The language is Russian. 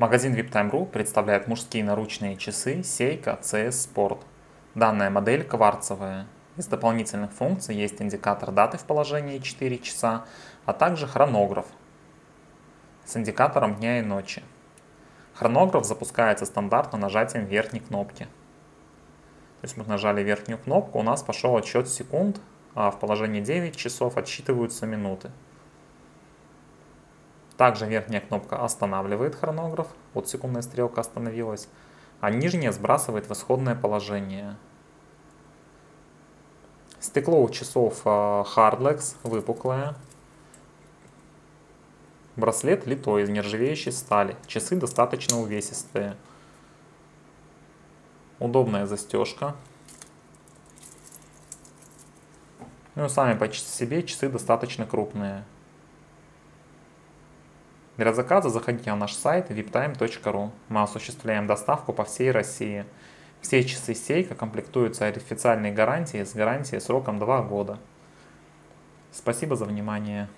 Магазин VIPTime.ru представляет мужские наручные часы Seiko CS Sport. Данная модель кварцевая. Из дополнительных функций есть индикатор даты в положении 4 часа, а также хронограф с индикатором дня и ночи. Хронограф запускается стандартно нажатием верхней кнопки. То есть мы нажали верхнюю кнопку, у нас пошел отсчет секунд, а в положении 9 часов отсчитываются минуты. Также верхняя кнопка останавливает хронограф, вот секундная стрелка остановилась, а нижняя сбрасывает в исходное положение. Стекло у часов а, Hardlex выпуклое. Браслет литой из нержавеющей стали. Часы достаточно увесистые. Удобная застежка. Ну и сами по себе часы достаточно крупные. Для заказа заходите на наш сайт viptime.ru. Мы осуществляем доставку по всей России. Все часы Сейка комплектуются официальной гарантией с гарантией сроком 2 года. Спасибо за внимание.